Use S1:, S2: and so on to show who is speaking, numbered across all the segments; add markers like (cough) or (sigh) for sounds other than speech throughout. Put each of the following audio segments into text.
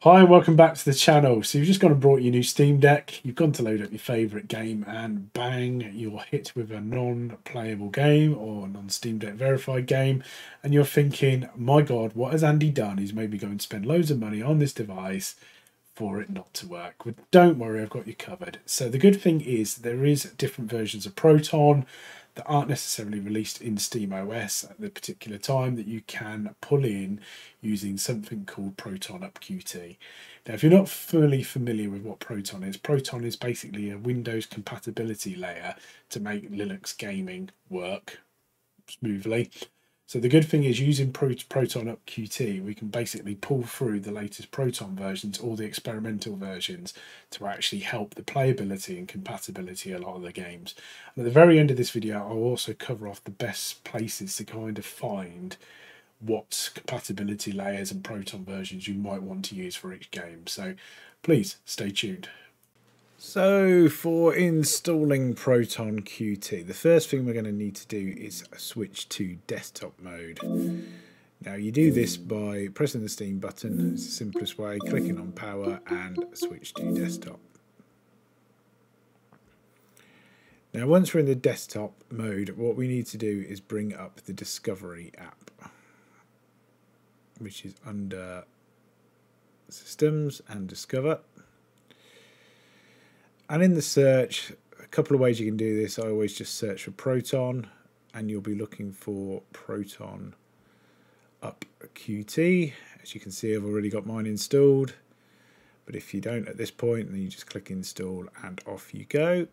S1: Hi and welcome back to the channel. So you've just gone and brought your new Steam Deck, you've gone to load up your favourite game and bang, you're hit with a non-playable game or non-Steam Deck verified game and you're thinking, my god, what has Andy done? He's maybe going to spend loads of money on this device for it not to work. But don't worry, I've got you covered. So the good thing is there is different versions of Proton that aren't necessarily released in Steam OS at the particular time that you can pull in using something called Proton Up Qt. Now, if you're not fully familiar with what Proton is, Proton is basically a Windows compatibility layer to make Linux gaming work smoothly. So the good thing is using Proton Up Qt, we can basically pull through the latest Proton versions or the experimental versions to actually help the playability and compatibility a lot of the games. And at the very end of this video, I'll also cover off the best places to kind of find what compatibility layers and Proton versions you might want to use for each game. So please stay tuned. So for installing Proton Qt, the first thing we're going to need to do is switch to desktop mode. Now you do this by pressing the Steam button, it's the simplest way, clicking on power and switch to desktop. Now once we're in the desktop mode, what we need to do is bring up the Discovery app, which is under Systems and Discover. And in the search, a couple of ways you can do this. I always just search for Proton and you'll be looking for Proton up Qt. As you can see, I've already got mine installed. But if you don't at this point, then you just click install and off you go.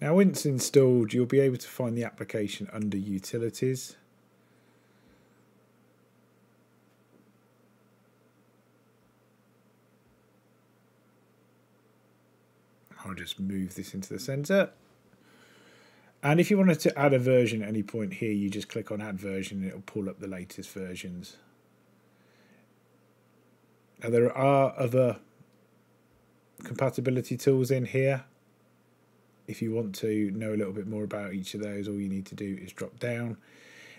S1: Now once installed, you'll be able to find the application under utilities. I'll just move this into the center. And if you wanted to add a version at any point here, you just click on add version and it'll pull up the latest versions. Now there are other compatibility tools in here. If you want to know a little bit more about each of those, all you need to do is drop down.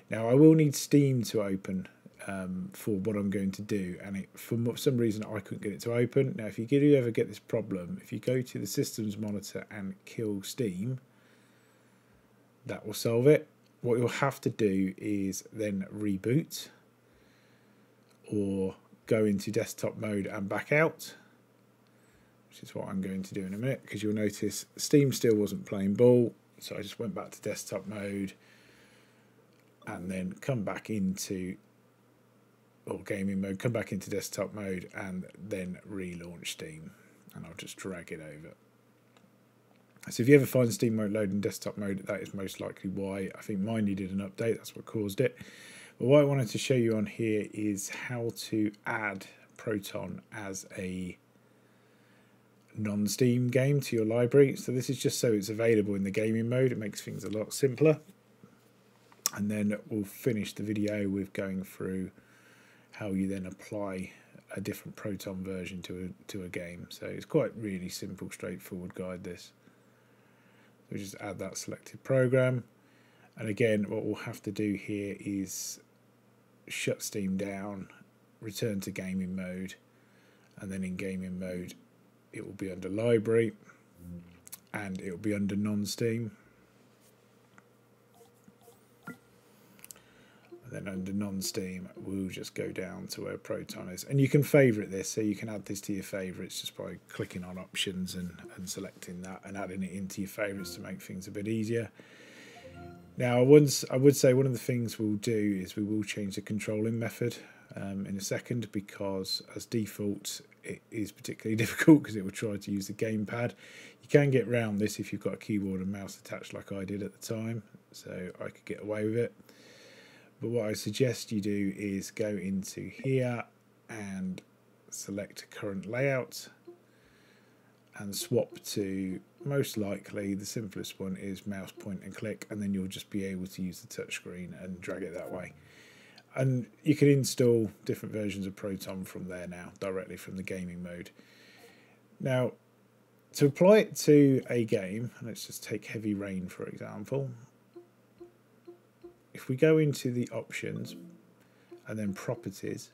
S1: Now I will need Steam to open um, for what I'm going to do and it, for some reason I couldn't get it to open. Now if you do ever get this problem, if you go to the systems monitor and kill Steam, that will solve it. What you'll have to do is then reboot or go into desktop mode and back out which is what I'm going to do in a minute because you'll notice Steam still wasn't playing ball so I just went back to desktop mode and then come back into or gaming mode, come back into desktop mode and then relaunch Steam. And I'll just drag it over. So if you ever find Steam won't load in desktop mode, that is most likely why. I think mine needed an update, that's what caused it. But what I wanted to show you on here is how to add Proton as a non-Steam game to your library. So this is just so it's available in the gaming mode. It makes things a lot simpler. And then we'll finish the video with going through how you then apply a different Proton version to a, to a game. So it's quite really simple, straightforward guide this. We just add that selected program. And again, what we'll have to do here is shut Steam down, return to gaming mode, and then in gaming mode, it will be under library and it will be under non-Steam. Then under non-steam we'll just go down to where proton is. And you can favorite this so you can add this to your favorites just by clicking on options and, and selecting that and adding it into your favorites to make things a bit easier. Now once I would say one of the things we'll do is we will change the controlling method um, in a second because as default it is particularly (laughs) difficult because it will try to use the gamepad. You can get around this if you've got a keyboard and mouse attached like I did at the time so I could get away with it but what I suggest you do is go into here and select current layout and swap to most likely the simplest one is mouse point and click and then you'll just be able to use the touchscreen and drag it that way. And you can install different versions of Proton from there now directly from the gaming mode. Now to apply it to a game let's just take Heavy Rain for example if
S2: we go into the options and then properties,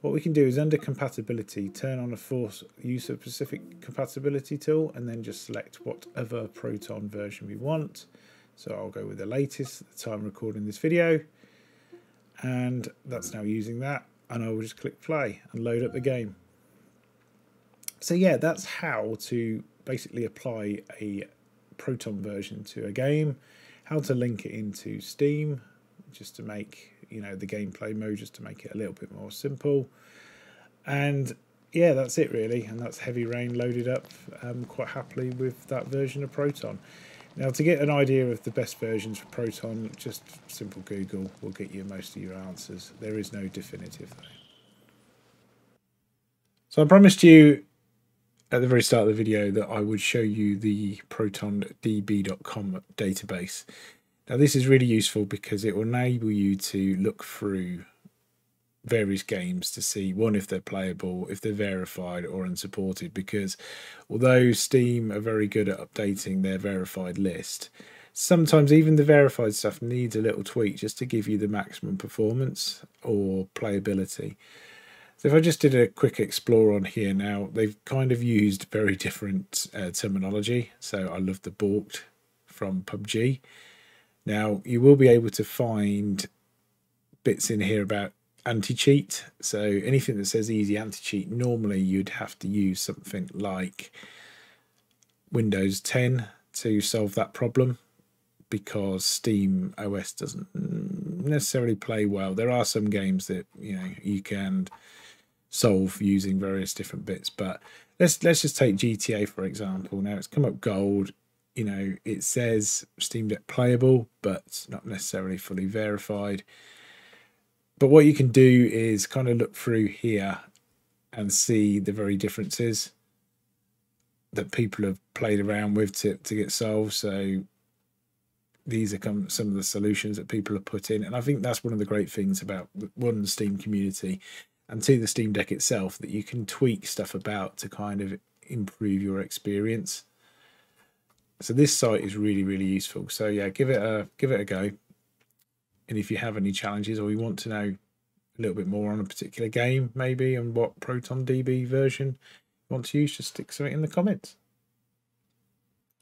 S2: what we can do is under compatibility, turn on a force user specific compatibility tool and then just select whatever Proton version we want. So I'll go with the latest at the time recording this video. And that's now using that. And I will just click play and load up the game. So yeah, that's how to basically apply a Proton version to a game, how to link it into Steam, just to make you know the gameplay mode just to make it a little bit more simple. And yeah that's it really. And that's heavy rain loaded up um, quite happily with that version of proton. Now to get an idea of the best versions for proton just simple google will get you most of your answers. There is no definitive though. So i promised you at the very start of the video that I would show you the protondb.com database. Now this is really useful because it will enable you to look through various games to see one if they're playable, if they're verified or unsupported because although Steam are very good at updating their verified list, sometimes even the verified stuff needs a little tweak just to give you the maximum performance or playability. So if I just did a quick explore on here now, they've kind of used very different uh, terminology. So I love the balked from PUBG. Now, you will be able to find bits in here about anti-cheat. So anything that says easy anti-cheat, normally you'd have to use something like Windows 10 to solve that problem because Steam OS doesn't necessarily play well. There are some games that you know you can solve using various different bits, but let's let's just take GTA for example. Now it's come up gold you know, it says Steam Deck playable, but not necessarily fully verified. But what you can do is kind of look through here and see the very differences that people have played around with to, to get solved. So these are some of the solutions that people have put in. And I think that's one of the great things about one, the Steam community, and two, the Steam Deck itself, that you can tweak stuff about to kind of improve your experience. So this site is really, really useful. So yeah, give it a give it a go. And if you have any challenges or you want to know a little bit more on a particular game, maybe, and what Proton DB version you want to use, just stick something in the comments.